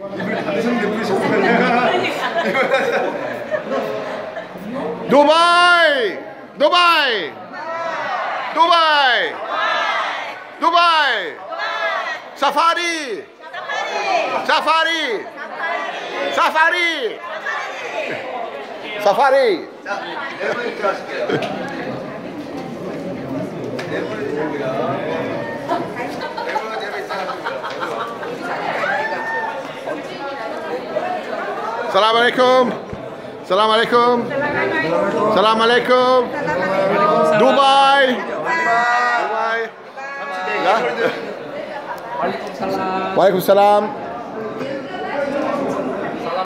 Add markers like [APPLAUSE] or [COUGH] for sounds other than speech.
[LAUGHS] Dubai! Dubai! Dubai! Dubai! Safari! Safari! Safari! Safari! Safari! Assalamualaikum. Assalamualaikum. Assalamualaikum. Dubai. Dubai. Waalaikumsalam. Waalaikumsalam.